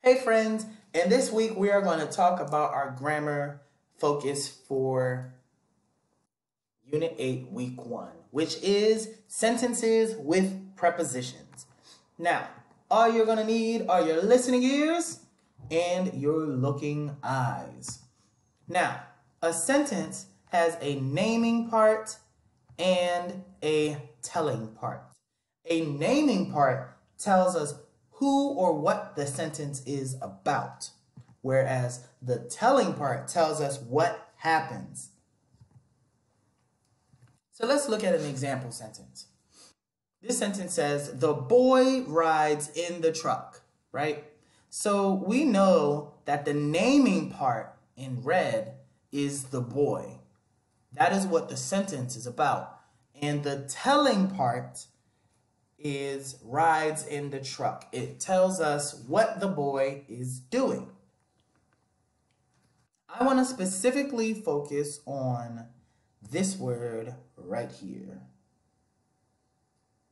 Hey friends, and this week we are going to talk about our grammar focus for Unit 8, Week 1, which is sentences with prepositions. Now, all you're going to need are your listening ears and your looking eyes. Now, a sentence has a naming part and a telling part. A naming part tells us who or what the sentence is about, whereas the telling part tells us what happens. So let's look at an example sentence. This sentence says, the boy rides in the truck, right? So we know that the naming part in red is the boy. That is what the sentence is about. And the telling part is rides in the truck. It tells us what the boy is doing. I want to specifically focus on this word right here.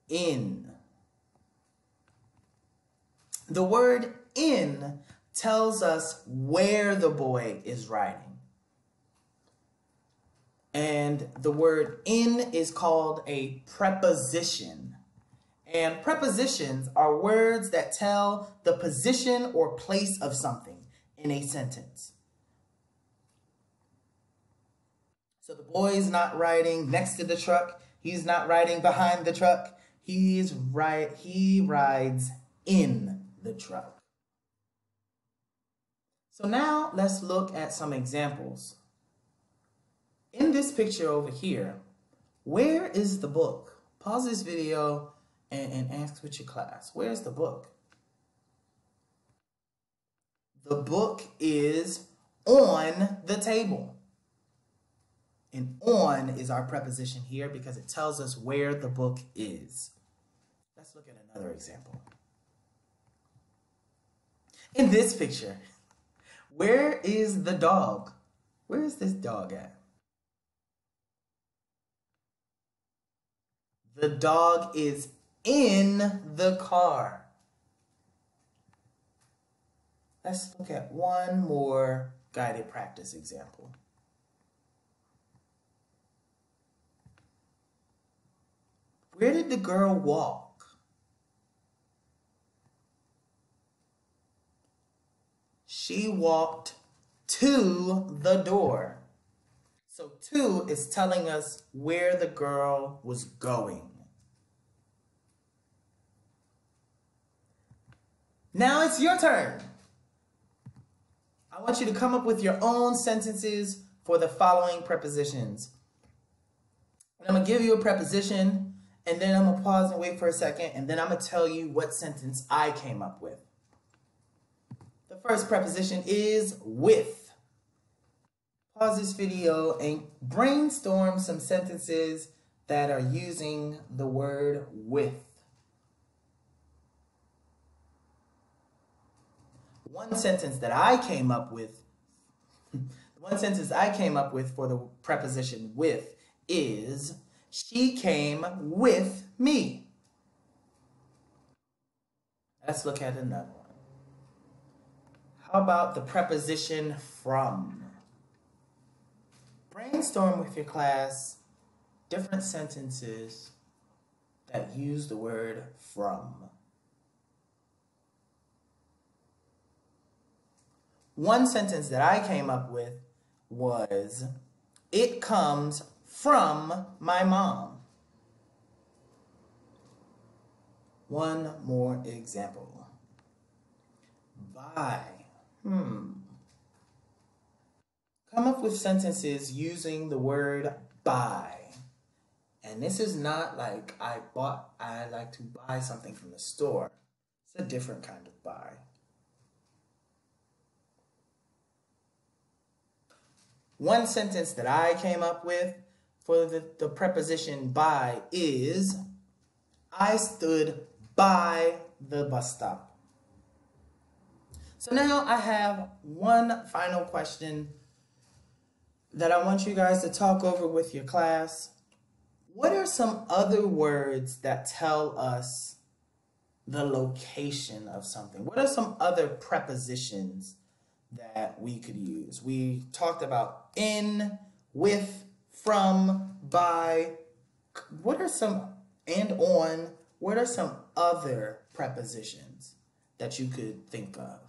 In. The word in tells us where the boy is riding. And the word in is called a preposition. And prepositions are words that tell the position or place of something in a sentence. So the boy's not riding next to the truck. He's not riding behind the truck. He's right. He rides in the truck. So now let's look at some examples. In this picture over here, where is the book? Pause this video and, and ask with your class, where's the book? The book is on the table. And on is our preposition here because it tells us where the book is. Let's look at another example. In this picture, where is the dog? Where is this dog at? The dog is in the car. Let's look at one more guided practice example. Where did the girl walk? She walked to the door. So to is telling us where the girl was going. Now it's your turn. I want you to come up with your own sentences for the following prepositions. And I'm going to give you a preposition, and then I'm going to pause and wait for a second, and then I'm going to tell you what sentence I came up with. The first preposition is with. Pause this video and brainstorm some sentences that are using the word with. One sentence that I came up with, one sentence I came up with for the preposition with is, she came with me. Let's look at another one. How about the preposition from? Brainstorm with your class different sentences that use the word from. One sentence that I came up with was, it comes from my mom. One more example. By. Hmm. Come up with sentences using the word by. And this is not like I bought, I like to buy something from the store. It's a different kind of buy. One sentence that I came up with for the, the preposition by is I stood by the bus stop. So now I have one final question that I want you guys to talk over with your class. What are some other words that tell us the location of something. What are some other prepositions that we could use? We talked about in, with, from, by. What are some, and on, what are some other prepositions that you could think of?